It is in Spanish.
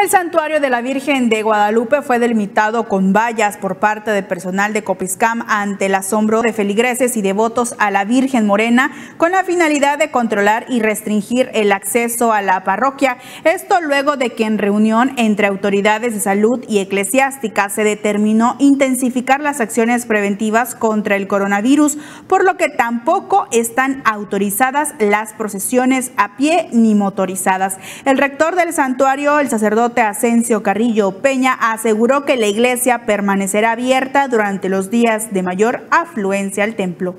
El santuario de la Virgen de Guadalupe fue delimitado con vallas por parte del personal de Copiscam ante el asombro de feligreses y devotos a la Virgen Morena con la finalidad de controlar y restringir el acceso a la parroquia. Esto luego de que en reunión entre autoridades de salud y eclesiásticas se determinó intensificar las acciones preventivas contra el coronavirus, por lo que tampoco están autorizadas las procesiones a pie ni motorizadas. El rector del santuario, el sacerdote Asensio Carrillo Peña aseguró que la iglesia permanecerá abierta durante los días de mayor afluencia al templo.